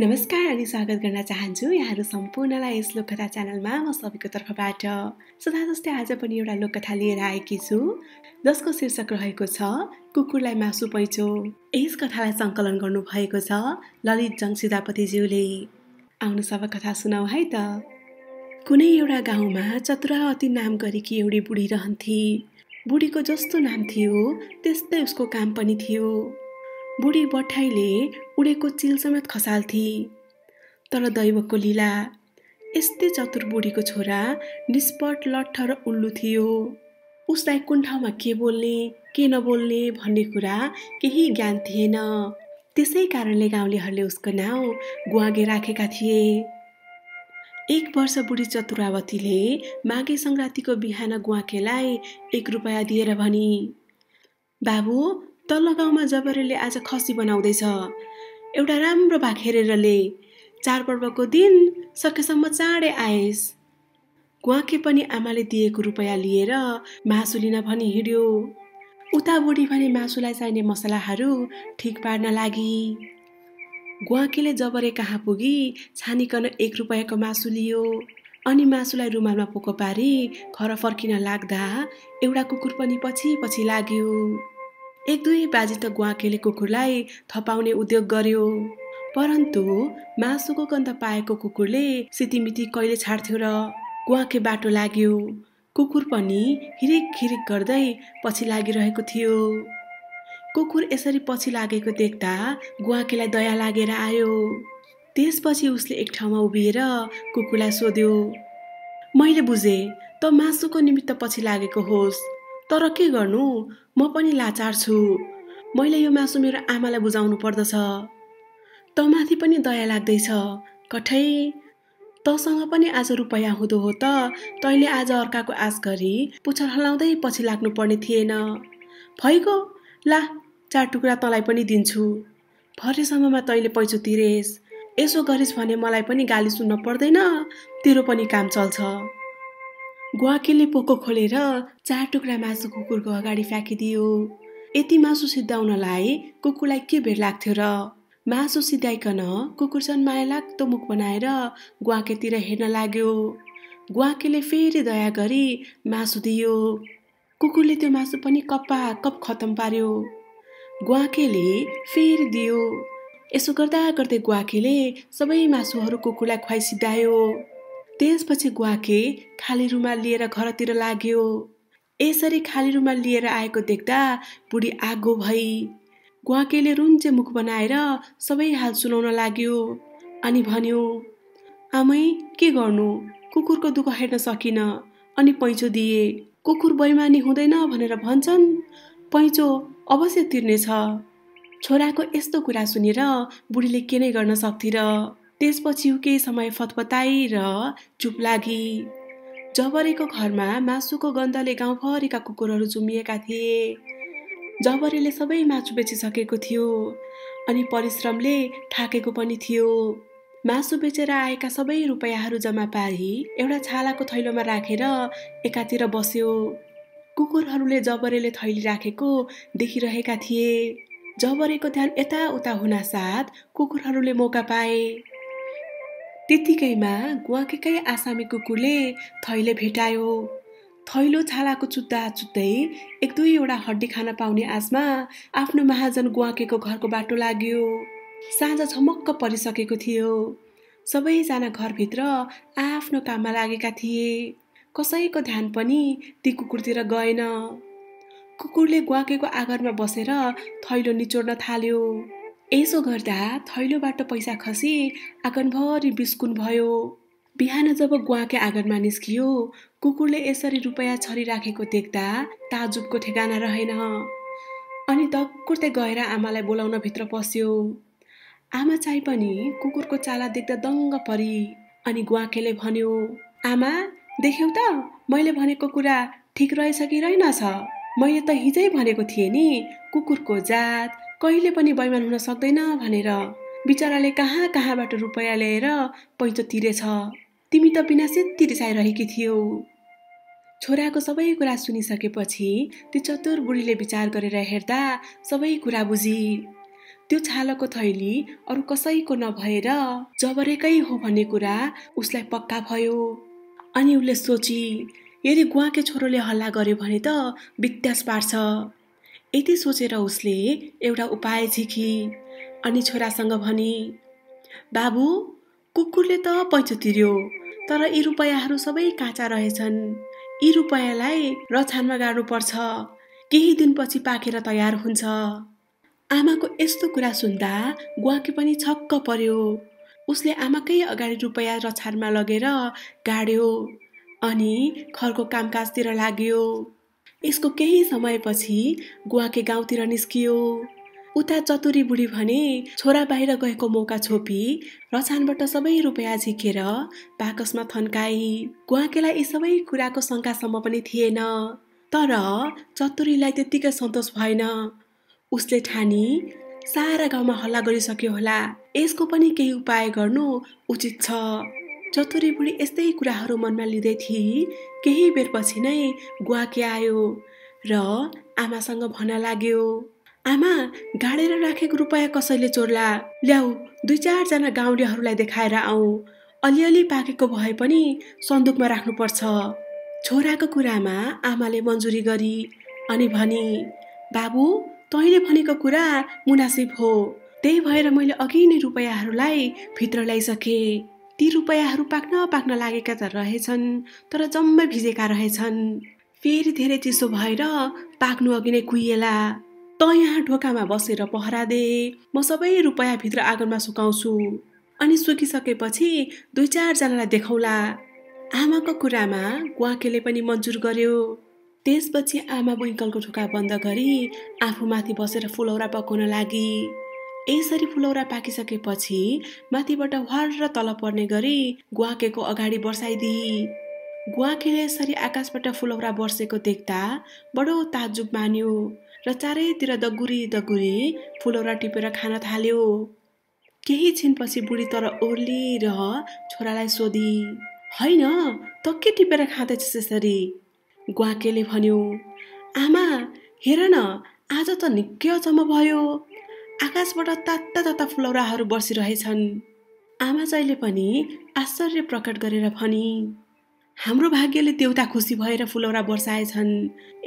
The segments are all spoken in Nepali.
नमस्कार अनि स्वागत गर्न चाहन्छु। यहाँहरू सम्पूर्णलाई यस लोककथा च्यानलमा म सबैको तर्फबाट। सदा जस्तै आज पनि एउटा लोककथा लिएर आएकी छु। जसको शीर्षक रहेको छ कुकुरलाई मासु पैँचो। यस कथालाई सङ्कलन गर्नुभएको छ ललित जङ सिधापतिज्यूले आउनु सब कथा सुनाऊ है त। कुनै एउटा गाउँमा चतुरावती नाम गरेकी एउटी बुढी रहन्थे। बुढीको जस्तो नाम थियो त्यस्तै उसको काम पनि थियो। बुढी बठाइले उडेको चिल समेत खसाल्थे। तर दैवको लीला यस्तै चतुर बुढीको छोरा निष्पट लट्ठ र उल्लु थियो। उसलाई कुन ठाउँमा के बोल्ने के नबोल्ने भन्ने कुरा केही ज्ञान थिएन। त्यसै कारणले गाउँलेहरूले उसको नाउँ गुवागे राखेका थिए। एक वर्ष बुढी चतुरावतीले माघे सङ्क्रान्तिको बिहान गुवाकेलाई एक रुपियाँ दिएर भनी बाबु तल्लो गाउँमा जबरेले आज खसी बनाउँदैछ। एउटा राम्रो भाग हेरेर ले चाडपर्वको दिन सकेसम्म चाँडै आएस्। गुवाके पनि आमाले दिएको रुपियाँ लिएर मासु लिन भनी हिँड्यो। उता बुढी भने मासुलाई चाहिने मसलाहरू ठिक पार्न लागि। गुवाकेले जबरे कहाँ पुगी छानिकन एक रुपियाँको मासु लियो। अनि मासुलाई रुमालमा पोको पारी घर फर्किन लाग्दा एउटा कुकुर पनि पछि पछि लाग्यो। एक दुई बाजी त गुवाकेले कुकुरलाई थपाउने उद्योग गर्यो। परन्तु मासुको गन्ध पाएको कुकुरले सितिमिति कहिले छाड्थ्यो र गुवाके बाटो लाग्यो। कुकुर पनि हिरिक खिरिक गर्दै पछि लागिरहेको थियो। कुकुर यसरी पछि लागेको देख्दा गुवाकेलाई दया लागेर आयो। त्यसपछि उसले एक ठाउँमा उभिएर कुकुरलाई सोध्यो मैले बुझेँ त मासुको निमित्त पछि लागेको होस्। तर के गर्नु? म पनि लाचार छु। मैले यो मासु मेरो आमालाई बुझाउनु पर्दछ। तमाथि पनि दया लाग्दैछ कठै। तसँग पनि आज रुपैयाँ हुँदो हो त तैँले आज अर्काको आश गरी पुच्छर हलाउँदै पछि लाग्नु पर्ने थिएन। भइगयो ला चार टुक्रा तँलाई पनि दिन्छु। भरेसम्ममा तैँले पैसो तिरेस्। यसो गरिस् भने मलाई पनि गाली सुन्न पर्दैन तेरो पनि काम चल्छ। ग्वाकेले पोको खोलेर चार टुक्रा मासु कुकुरको अगाडि फ्याँकिदियो। यति मासु सिद्धाउनलाई कुकुरलाई के भेट लाग्थ्यो र? मासु सिद्धाइकन कुकुरसन माया लाग्दो मुख बनाएर ग्वाकेतिर हेर्न लाग्यो। ग्वाकेले फेरि दया गरी मासु दियो। कुकुरले त्यो मासु पनि कप्पा कप खतम पार्यो। ग्वाकेले फेरि दियो। यसो गर्दा गर्दै ग्वाकेले सबै मासुहरू कुकुरलाई खुवाइसिद्धायो। त्यसपछि ग्वाके खाली रुमाल लिएर घरतिर लाग्यो। यसरी खाली रुमाल लिएर आएको देख्दा बुढी आगो भई ग्वाकेले रुन्चे मुख बनाएर सबै हाल सुनाउन लाग्यो अनि भन्यो आमै के गर्नु? कुकुरको दुःख हेर्न सकिन। अनि पैँचो दिए। कुकुर बैमानी हुँदैन भनेर भन्छन्। पैँचो अवश्य तिर्नेछ। छोराको यस्तो कुरा सुनेर बुढीले के नै गर्न सक्थे र त्यसपछि केही समय फतफताई र चुप लागि। जबरेको घरमा मासुको गन्धले गाउँभरिका कुकुरहरू जुमिएका थिए जबरेले सबै मासु बेचिसकेको थियो अनि परिश्रमले थाकेको पनि थियो मासु बेचेर आएका सबै रुपियाँहरू जम्मा पारी एउटा छालाको थैलोमा राखेर एकातिर बस्यो। कुकुरहरूले जबरेले थैली राखेको देखिरहेका थिए जबरेको ध्यान यताउता हुनासाथ कुकुरहरूले मौका पाए। त्यत्तिकैमा गुवाकेकै आसामी कुकुरले थैले भेटायो। थैलो छालाको चुत्ता चुत्दै एक दुईवटा हड्डी खान पाउने आशमा आफ्नो महाजन गुवाकेको घरको बाटो लाग्यो। साँझ छमक्क परिसकेको थियो। सबैजना घरभित्र आफ्नो काममा लागेका थिए। कसैको ध्यान पनि ती कुकुरतिर गएन। कुकुरले गुवाकेको आगरमा बसेर थैलो निचोड्न थाल्यो। यसो गर्दा थैलोबाट पैसा खसी आँगनभरि बिस्कुन भयो। बिहान जब गुवाके आँगनमा निस्कियो कुकुरले यसरी रुपियाँ छरिराखेको देख्दा ताजुबको ठेगाना रहेन। अनि दक्कुर्दै गएर आमालाई बोलाउन भित्र पस्यो। आमा चाहिँ पनि कुकुरको चाला देख्दा दङ्ग परी। अनि गुवाकेले भन्यो आमा देख्यौ त मैले भनेको कुरा ठिक रहेछ कि रहेनछ? मैले त हिजै भनेको थिएँ नि कुकुरको जात कहिले पनि बैमान हुन सक्दैन भनेर। बिचराले कहाँ कहाँबाट रुपियाँ ल्याएर पैँचो तिरेछ। तिमी त बिना सेती रिसाइरहेकी थियौ। छोराको सबै कुरा सुनिसकेपछि त्यो चतुर बुढीले विचार गरेर हेर्दा सबै कुरा बुझी। त्यो छालाको थैली अरू कसैको नभएर जबरेकै हो भन्ने कुरा उसलाई पक्का भयो। अनि उसले सोची यदि गुवाके छोरोले हल्ला गर्यो भने त वित्यास पार्छ। यति सोचेर उसले एउटा उपाय झिकी अनि छोरासँग भनी बाबु कुकुरले त पैँचो तिर्यो तर यी रुपैयाँहरू सबै काँचा रहेछन्। यी रुपैयाँलाई रछानमा गाड्नुपर्छ। केही दिनपछि पाकेर तयार हुन्छ। आमाको यस्तो कुरा सुन्दा गुवाकी पनि छक्क पर्यो। उसले आमाकै अगाडि रुपैयाँ रछानमा लगेर गाड्यो अनि घरको कामकाजतिर लाग्यो। यसको केही समयपछि गुवाके गाउँतिर निस्कियो। उता चतुरी बुढी भने छोरा बाहिर गएको मौका छोपी रछानबाट सबै रुपियाँ झिकेर बाकसमा थन्काई। गुवाकेलाई यी सबै कुराको शङ्कासम्म पनि थिएन। तर चतुरीलाई त्यत्तिकै सन्तोष भएन। उसले ठानी सारा गाउँमा हल्ला गरिसक्यो होला। यसको पनि केही उपाय गर्नु उचित छ। चतुरी बुढी यस्तै कुराहरू मनमा लिँदै थिए केही बेरपछि नै गुवाके आयो र आमासँग भन्न लाग्यो आमा गाडेर राखेको रुपियाँ कसैले चोर्ला? ल्याऊ दुई चारजना गाउँलेहरूलाई देखाएर आऊ। अलिअलि पाकेको भए पनि सन्दुकमा राख्नुपर्छ छोराको कुरामा आमाले मन्जुरी गरी अनि भनी बाबु तैँले भनेको कुरा मुनासिब हो। त्यही भएर मैले अघि नै रुपियाँहरूलाई भित्र ल्याइसकेँ। ती रुपियाँहरू पाक्न पाक्न लागेका त रहेछन् तर जम्मै भिजेका रहेछन्। फेरि धेरै चिसो भएर पाक्नु अघि नै कुहिएला त यहाँ ढोकामा बसेर पहरा दे म सबै रुपियाँ भित्र आँगनमा सुकाउँछु। अनि सुकिसकेपछि दुई चारजनालाई देखाउला आमाको कुरामा गुवाकेले पनि मन्जुर गर्यो। त्यसपछि आमा बैङ्कलको ढोका बन्द गरी आफूमाथि बसेर फुलौरा पकाउन लागि। यसरी फुलौरा पाकिसकेपछि माथिबाट वार र तल पर्ने गरी गुवाकेको अगाडि बर्साइदिए गुवाकेले यसरी आकाशबाट फुलौरा बर्सेको देख्दा बडो ताजुब मान्यो र चारैतिर दगुरी दगुरी फुलौरा टिपेर खान थाल्यो। केही छिनपछि बुढी तर ओर्ली र छोरालाई सोधी होइन त के टिपेर खाँदैछस् यसरी? ग्वाकेले भन्यो आमा हेर न आज त निकै अचम्म भयो। आकाशबाट ताता ताता फुलौराहरू बसिरहेछन् आमा चाहिँले पनि आश्चर्य प्रकट गरेर भनी हाम्रो भाग्यले देउता खुसी भएर फुलौरा बर्साएछन्।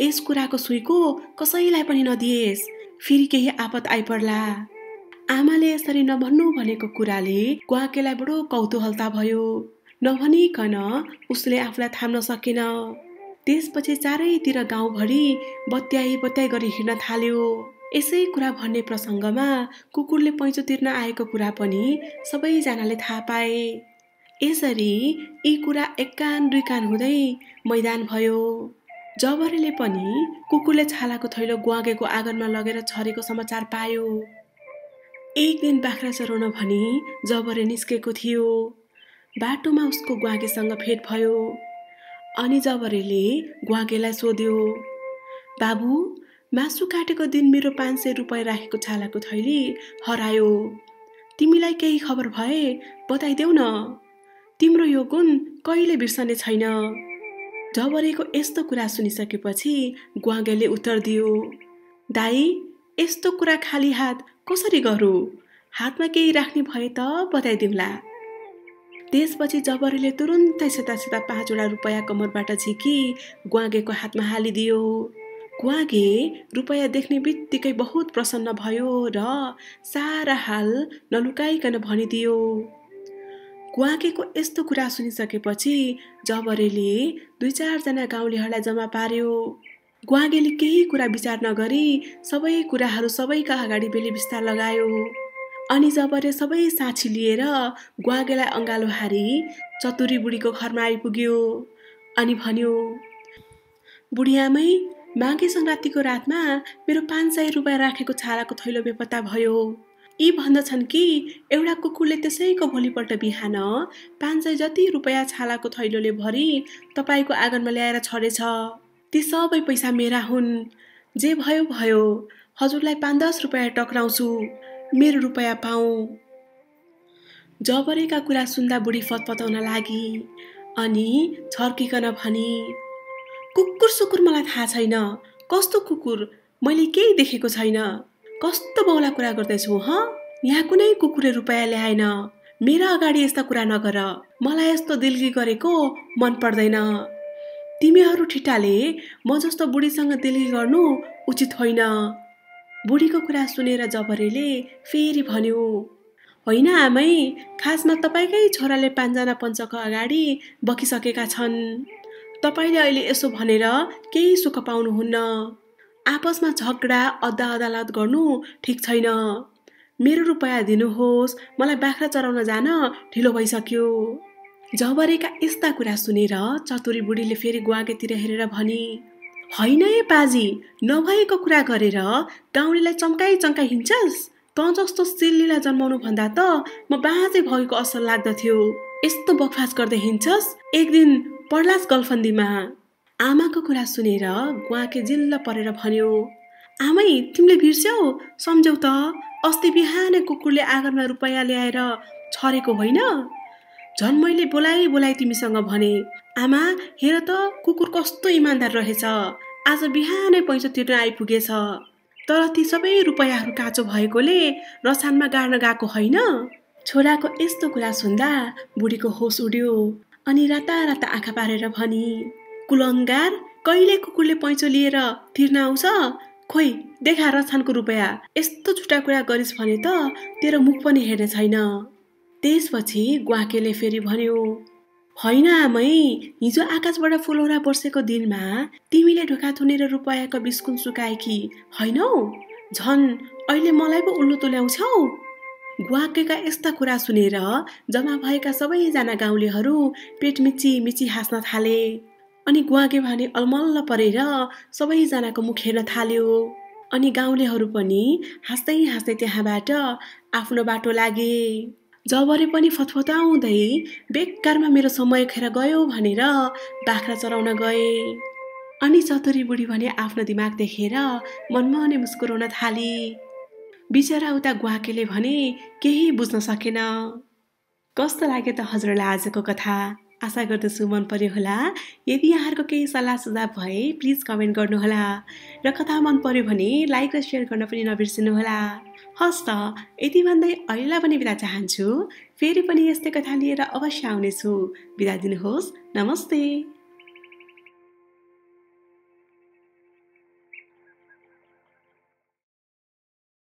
यस कुराको सुईको कसैलाई पनि नदिएस् फेरि केही आपत आइपर्ला। आमाले यसरी नभन्नु भनेको कुराले गुवाकेलाई बडो कौतूहलता भयो। नभनिकन उसले आफूलाई थाम्न सकेन। त्यसपछि चारैतिर गाउँभरि बत्याई बत्याई गरी हिँड्न थाल्यो। यसै कुरा भन्ने प्रसङ्गमा कुकुरले पैँचो तिर्न आएको कुरा पनि सबैजनाले थाहा पाए। यसरी यी कुरा एक कान दुई कान हुँदै मैदान भयो। जबरीले पनि कुकुरले छालाको थैलो गुवागेको आँगनमा लगेर छरेको समाचार पायो। एक दिन बाख्रा चराउन भनी जबरे निस्केको थियो। बाटोमा उसको ग्वागेसँग भेट भयो। अनि जबरेले ग्वागेलाई सोध्यो बाबु मासु काटेको दिन मेरो पाँच सय रुपियाँ राखेको छालाको थैली हरायो। तिमीलाई केही खबर भए बताइदेऊ न। तिम्रो यो गुण कहिले बिर्सने छैन। जबरेको यस्तो कुरा सुनिसकेपछि ग्वागेले उत्तर दियो दाई यस्तो कुरा खाली हात कसरी गरौँ? हातमा केही राख्ने भए त बताइदिउँला। त्यसपछि जबरीले तुरुन्तै सेता सेता पाँचवटा रुपियाँ कमरबाट झिकी ग्वागेको हातमा हालिदियो। ग्वागे रुपियाँ देख्ने बित्तिकै बहुत प्रसन्न भयो र सारा हाल नलुकाइकन भनिदियो। गुवाकेको यस्तो कुरा सुनिसकेपछि जबरेले दुई चारजना गाउँलेहरूलाई जम्मा पार्यो। गुवागेले केही कुरा विचार नगरी सबै कुराहरू सबैका अगाडि बेली बिस्तार लगायो। अनि जबरे सबै साक्षी लिएर गुवागेलाई अँगालो हारी चतुरी बुढीको घरमा आइपुग्यो। अनि भन्यो बुढियामै माघे सङ्क्रान्तिको रातमा मेरो पाँच सय रुपियाँ राखेको छालाको थैलो बेपत्ता भयो। यी भन्दछन् कि एउटा कुकुरले त्यसैको भोलिपल्ट बिहान पाँच सय जति रुपियाँ छालाको थैलोले भरि तपाईँको आँगनमा ल्याएर छरेछ। ती सबै पैसा मेरा हुन्। जे भयो भयो। हजुरलाई पाँच दस रुपियाँ टक्राउँछु। मेरो रुपियाँ पाऊ। जबरेका कुरा सुन्दा बुढी फतफताउन लागि। अनि छर्किकन भनी कुकुर सुकुर मलाई थाहा छैन। कस्तो कुकुर? मैले केही देखेको छैन। कस्तो बौला कुरा गर्दैछौ ह? यहाँ कुनै कुकुरले रुपियाँ ल्याएन। मेरा अगाडि यस्ता कुरा नगर। मलाई यस्तो दिल्गी गरेको मन पर्दैन। तिमीहरू ठिटाले म जस्तो बुढीसँग दिल्गी गर्नु उचित होइन। बुढीको कुरा सुनेर जबरेले फेरि भन्यो होइन आमै खासमा तपाईँकै छोराले पाँचजना पञ्चको अगाडि बकिसकेका छन्। तपाईँले अहिले यसो भनेर केही सुख पाउनुहुन्न। आपसमा झगडा अद्दा अदालत गर्नु ठिक छैन। मेरो रुपियाँ दिनुहोस् मलाई बाख्रा चराउन जान ढिलो भइसक्यो। जबरेका यस्ता कुरा सुनेर चतुरी बुढीले फेरि गुवाकेतिर हेरेर भनी होइन ए पाजी नभएको कुरा गरेर गाउँलेलाई चम्काइ चम्काइ हिँड्छस्? त जस्तो सिल्लीलाई जन्माउनु भन्दा त म बाँझै भएको असल लाग्दथ्यो। यस्तो बकफास गर्दै हिँड्छस्? एक दिन पर्लास गलफन्दीमा आमाको कुरा सुनेर गुवाके जिल्ल परेर भन्यो आमै तिमीले बिर्स्यौ? सम्झौ त अस्ति बिहानै कुकुरले आँगनमा रुपियाँ ल्याएर छरेको होइन? झन् मैले बोलाइ बोलाइ तिमीसँग भने आमा हेर त कुकुर कस्तो इमान्दार रहेछ। आज बिहानै पैसा तिर्न आइपुगेछ। तर ती सबै रुपियाँहरू काँचो भएकोले रसानमा गाड्न गएको होइन? छोराको यस्तो कुरा सुन्दा बुढीको होस उड्यो। अनि राता राता आँखा पारेर भनी कुलङ्गार कहिले कुकुरले पैँचो लिएर तिर्न आउँछ? खोइ देखा रछानको रुपियाँ। यस्तो छुट्टा कुरा गरिस् भने त तेरो मुख पनि हेर्ने छैन त्यसपछि ग्वाकेले फेरि भन्यो होइन आमै हिजो आकाशबाट फुलौरा बर्सेको दिनमा तिमीले ढोका थुनेर रुपियाँको बिस्कुन सुकाएकी होइनौ झन् अहिले मलाई पो उल्लु तुल्याउँछौ? ग्वाकेका यस्ता कुरा सुनेर जम्मा भएका सबैजना गाउँलेहरू पेट मिची मिची हाँस्न थाले। अनि ग्वाके भने अलमल्ल परेर सबैजनाको मुख हेर्न थाल्यो। अनि गाउँलेहरू पनि हाँस्दै हाँस्दै त्यहाँबाट आफ्नो बाटो लागे। जबरे पनि फतफताउँदै बेकारमा मेरो समय खेर गयो भनेर बाख्रा चराउन गए। अनि चतुरी बुढी भने आफ्नो दिमाग देखेर मनमा नै मुस्कुराउन थाली। बिचरा उता ग्वाकेले भने केही बुझ्न सकेन। कस्तो लाग्यो त हजुरलाई आजको कथा? आशा गर्दछु मन पर्यो होला। यदि यहाँहरूको केही सल्लाह सुझाव भए प्लिज कमेन्ट गर्नुहोला। र कथा मन पर्यो भने लाइक र सेयर गर्न पनि नबिर्सिनुहोला। हस् त यति भन्दै अहिलेलाई पनि बिदा चाहन्छु। फेरि पनि यस्तै कथा लिएर अवश्य आउनेछु। बिदा दिनुहोस्। नमस्ते।